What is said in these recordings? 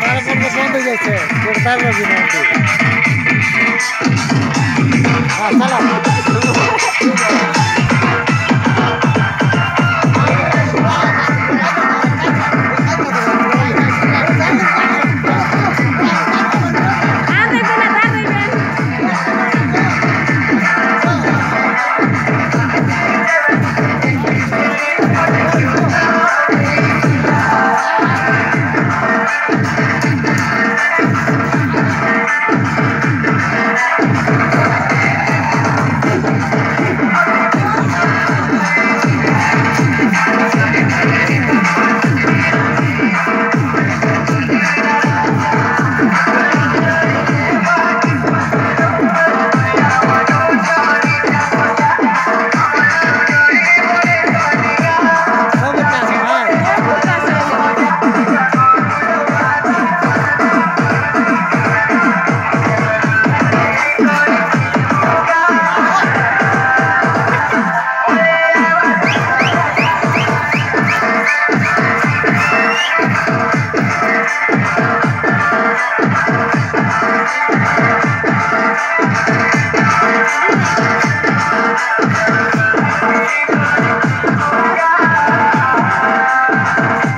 Para con los hombres de ser, cortar los you.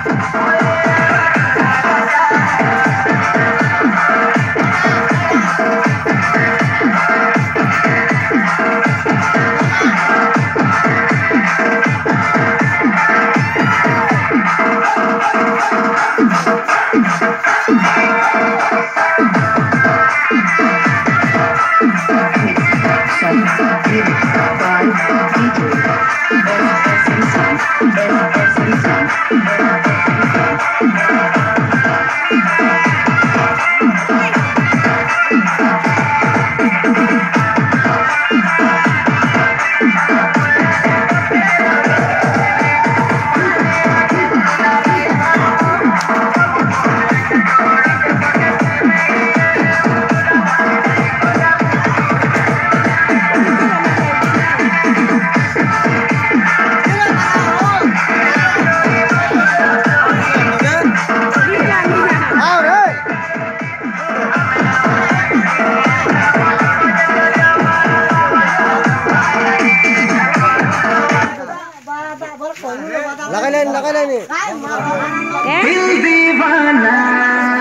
lakalan lakalan eh